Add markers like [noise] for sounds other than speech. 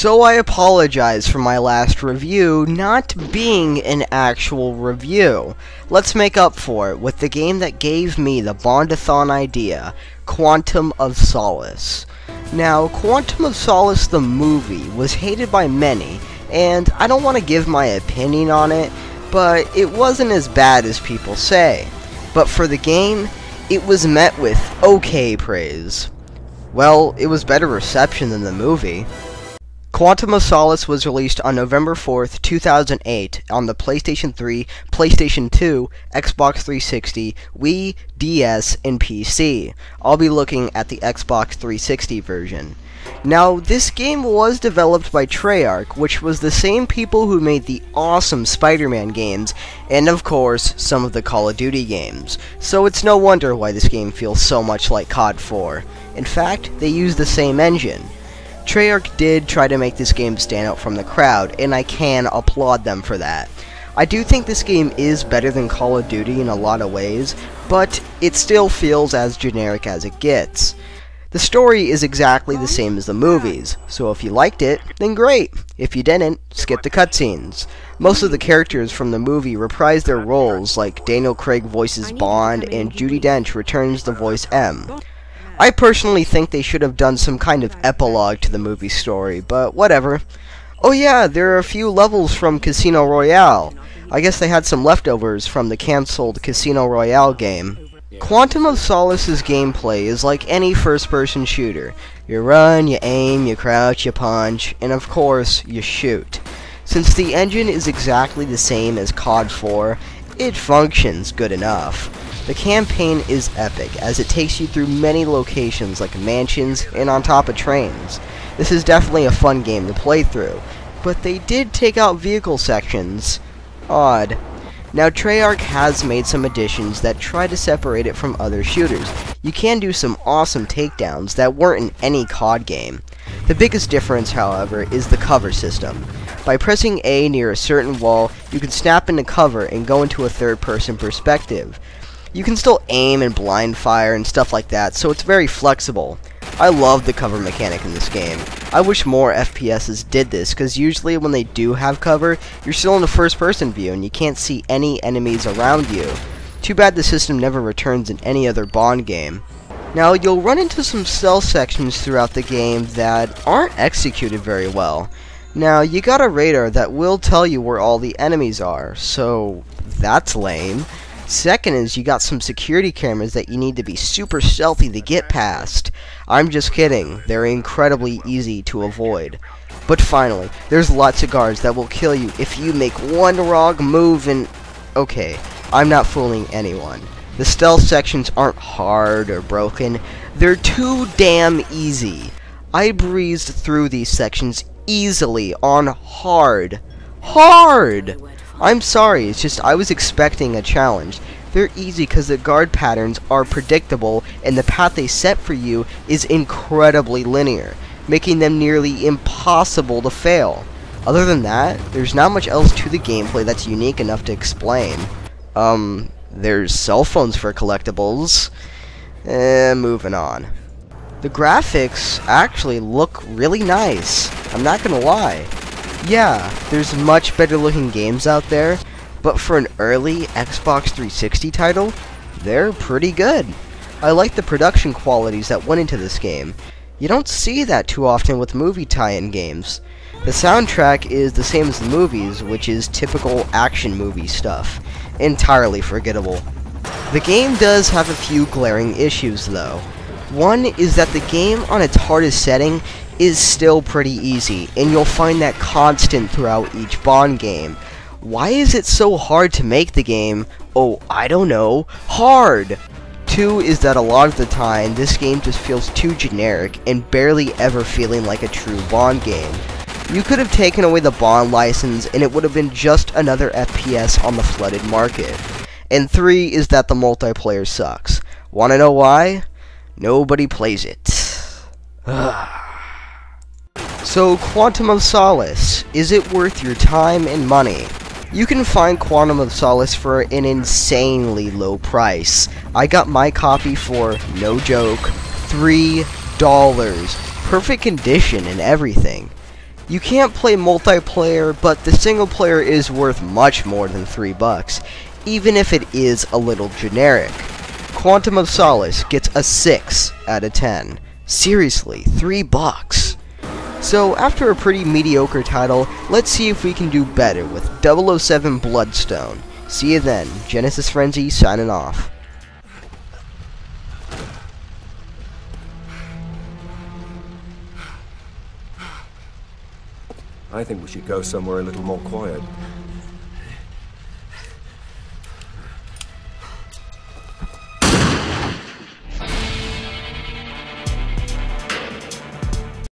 So I apologize for my last review not being an actual review. Let's make up for it with the game that gave me the Bondathon idea, Quantum of Solace. Now, Quantum of Solace the movie was hated by many, and I don't want to give my opinion on it, but it wasn't as bad as people say. But for the game, it was met with okay praise. Well, it was better reception than the movie. Quantum of Solace was released on November 4th, 2008 on the PlayStation 3, PlayStation 2, Xbox 360, Wii, DS, and PC. I'll be looking at the Xbox 360 version. Now, this game was developed by Treyarch, which was the same people who made the awesome Spider-Man games, and of course, some of the Call of Duty games. So it's no wonder why this game feels so much like COD 4. In fact, they use the same engine. Treyarch did try to make this game stand out from the crowd, and I can applaud them for that. I do think this game is better than Call of Duty in a lot of ways, but it still feels as generic as it gets. The story is exactly the same as the movies, so if you liked it, then great. If you didn't, skip the cutscenes. Most of the characters from the movie reprise their roles, like Daniel Craig voices Bond and Judi Dench returns the voice M. I personally think they should have done some kind of epilogue to the movie story, but whatever. Oh yeah, there are a few levels from Casino Royale. I guess they had some leftovers from the cancelled Casino Royale game. Quantum of Solace's gameplay is like any first-person shooter. You run, you aim, you crouch, you punch, and of course, you shoot. Since the engine is exactly the same as COD 4, it functions good enough. The campaign is epic, as it takes you through many locations like mansions and on top of trains. This is definitely a fun game to play through, but they did take out vehicle sections. Odd. Now Treyarch has made some additions that try to separate it from other shooters. You can do some awesome takedowns that weren't in any COD game. The biggest difference, however, is the cover system. By pressing A near a certain wall, you can snap into cover and go into a third-person perspective. You can still aim and blind fire and stuff like that, so it's very flexible. I love the cover mechanic in this game. I wish more FPSs did this, because usually when they do have cover, you're still in the first person view and you can't see any enemies around you. Too bad the system never returns in any other Bond game. Now, you'll run into some stealth sections throughout the game that aren't executed very well. Now, you got a radar that will tell you where all the enemies are, so that's lame. Second is you got some security cameras that you need to be super stealthy to get past. I'm just kidding. They're incredibly easy to avoid. But finally, there's lots of guards that will kill you if you make one wrong move and... Okay, I'm not fooling anyone. The stealth sections aren't hard or broken. They're too damn easy. I breezed through these sections easily on hard. Hard! I'm sorry, it's just I was expecting a challenge. They're easy because the guard patterns are predictable and the path they set for you is incredibly linear, making them nearly impossible to fail. Other than that, there's not much else to the gameplay that's unique enough to explain. Um, there's cell phones for collectibles. Eh, moving on. The graphics actually look really nice. I'm not gonna lie. Yeah, there's much better looking games out there, but for an early Xbox 360 title, they're pretty good. I like the production qualities that went into this game. You don't see that too often with movie tie-in games. The soundtrack is the same as the movies, which is typical action movie stuff. Entirely forgettable. The game does have a few glaring issues though. One is that the game on its hardest setting is still pretty easy, and you'll find that constant throughout each Bond game. Why is it so hard to make the game, oh, I don't know, hard? Two is that a lot of the time, this game just feels too generic and barely ever feeling like a true Bond game. You could have taken away the Bond license and it would have been just another FPS on the flooded market. And three is that the multiplayer sucks. Wanna know why? Nobody plays it. [sighs] So, Quantum of Solace, is it worth your time and money? You can find Quantum of Solace for an insanely low price. I got my copy for, no joke, $3. Perfect condition and everything. You can't play multiplayer, but the single player is worth much more than 3 bucks, even if it is a little generic. Quantum of Solace gets a 6 out of 10. Seriously, 3 bucks. So, after a pretty mediocre title, let's see if we can do better with 007 Bloodstone. See you then. Genesis Frenzy signing off. I think we should go somewhere a little more quiet.